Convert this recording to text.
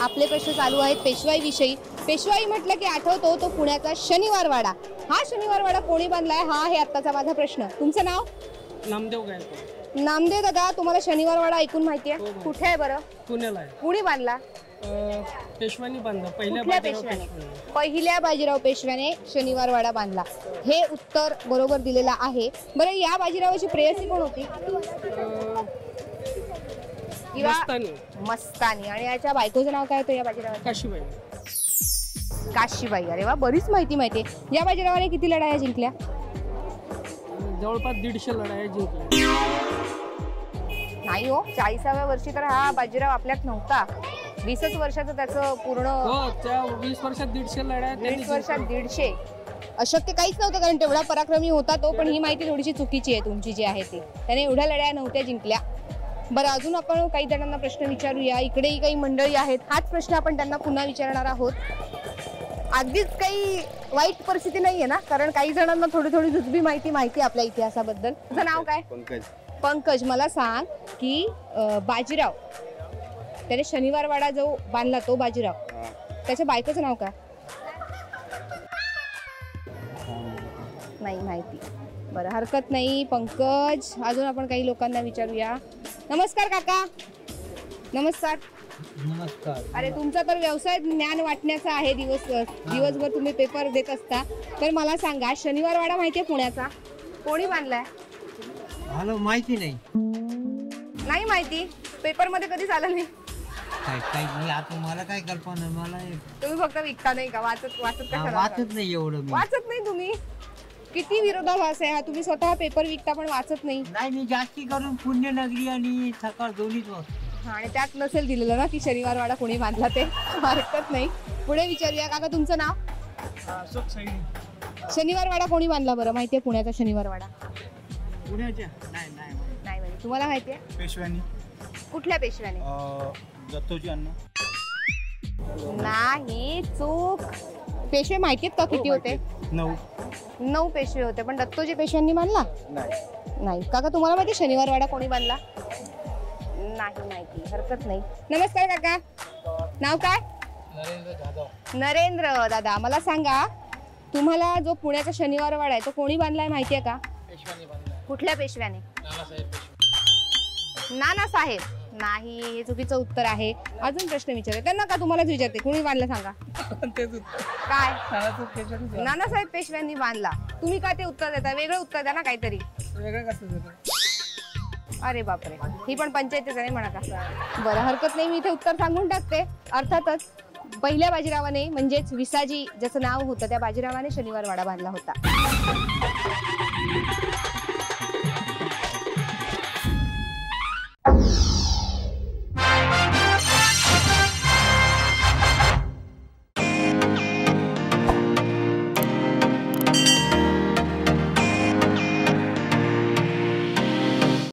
आपले प्रश्न चालू आहेत पेशवाई विषयी पेशवाई म्हटलं की आठवतो तो पुण्याचा शनिवार वाडा हा शनिवार वाडा कोणी बांधलाय? हा आहे आत्ताचा माझा प्रश्न. तुमचं नाव? नामदेव गायकवाड. नामदेव दादा तुम्हाला शनिवार वाडा ऐकून माहितीये? हो, हो. कुठे आहे बरं? पुण्याला आहे. कुणी बांधला? अं, पेशवानी बांधला. पहिल्या कुठल्या पेशव्याने? पेशवानी पहिल्या बाजीराव पेशव्याने शनिवार वाडा बांधला. हे उत्तर बरोबर दिलेलं आहे. बरं या बाजीरावाची प्रेयसी कोण होती? अं, किंवा मस्तानी. मस्तानी. आणि याच्या बायकोचं नाव काय होतं या बाजीरावाचं? काशीबाई. काशीबाई. अरे वा बरीच माहिती माहिती आहे. या बाजीरावाने किती लढाया जिंकल्या? जवळपास दीडशे लढाया जिंकल्या. नाही हो चाळीसाव्या वर्षी तर हा बाजीराव आपल्यात नव्हता. वीसच वर्षाचं त्याचं पूर्ण हो त्या वीस वर्षात दीडशे लढाया त्यांनी वीस वर्षात जिंकल्या. दीडशे. अशक्य काहीच नव्हतं कारण तेवढा पराक्रमी होता तो पण ही माहिती थोडीशी चुकीची आहे तुमची जी आहे ती. त्याने एवढ्या लढ्या नव्हत्या जिंकल्या. बरं अजून आपण काही जणांना प्रश्न विचारूया. इकडेही काही मंडळी आहेत. हाच प्रश्न आपण त्यांना पुन्हा विचारणार आहोत. अगदीच काही वाईट परिस्थिती नाहीये ना? कारण काही जणांना थोडी थोडी जुजबी माहिती माहिती आपल्या इतिहासाबद्दल. तुझं नाव काय? पंकज. पंकज मला सांग की अं, बाजीराव. त्याने शनिवार वाडा जो बांधला तो बाजीराव. त्याच्या बायकोचं नाव काय? नाही माहिती. बरं हरकत नाही. पंकज अजून आपण काही लोकांना विचारूया. नमस्कार काका. नमस्कार. नमस्कार. अरे तुमचा तर व्यवसाय ज्ञान वाटण्याचा आहे दिवस दिवसभर तुम्ही पेपर देत असता. तर मला सांगा शनिवार वाडा माहितीये पुण्याचा? कोणी बांधलाय? हॅलो माहिती नाही. नाही माहिती. पेपरमध्ये कधीच आलं नाही. काय काय नाही आता मला काय कल्पना? मला हे- तुम्ही फक्त विकता नाही का? वाचत वाचत हा, कशाला वाचत नाही एवढं मी. वाचत नाही तुम्ही? किती विरोधाभास आहे हा? तुम्ही स्वतः पेपर विकता पण वाचत नाही. नाही मी जास्ती करून पुण्यनगरी आणि सकाळ दोन्हीच वाचतो. हा, आणि त्यात नसेल दिलेलं ना की शनिवार वाडा कोणी बांधला ते? हरकत नाही. पुढे विचारूया. काका तुमचं नाव? अशोक शनिवार वाडा कोणी बांधला बरं? माहितीये पुण्याचा शनिवार वाडा पुण्याच्या? नाही नाही नाही माहिती. तुम्हाला माहितीये पेशव्यानी. कुठल्या पेशव्याने? अं, दत्तोजी अण्णा. नाही चूक. पेशवे माहितीयेत का किती होते? नऊ. नऊ पेशवे होते पण दत्तोजी पेशव्यांनी बांधला नाही. नाही. काका तुम्हाला माहिती शनिवार वाडा कोणी बांधला नाही माहिती हरकत नाही. नमस्कार काका. नाव काय? नरेंद्र जाधव. नरेंद्र दादा मला सांगा तुम्हाला जो पुण्याचा शनिवार वाडा आहे तो कोणी बांधलाय माहितीये का? पेशवानी बांधला कुठल्या पेशव्याने? नानासाहेब पेशवे. नाना साहेब नाही हे चुकीचं उत्तर आहे. अजून प्रश्न विचारते. त्यांना का तुम्हालाच विचारते? कोणी बांधला सांगा? तेच उत्तर. काय? नानासाहेब पेशव्यांनी बांधला. तुम्ही का ते उत्तर देता वेगळं उत्तर द्या ना काहीतरी. वेगळं कसं देतं अरे बापरे. ही पण पंचायतीच आहे म्हणा का? बरं हरकत नाही. मी इथे उत्तर सांगून टाकते. अर्थातच पहिल्या बाजीरावाने म्हणजेच विसाजी ज्याचं नाव होतं त्या बाजीरावाने शनिवार वाडा बांधला होता.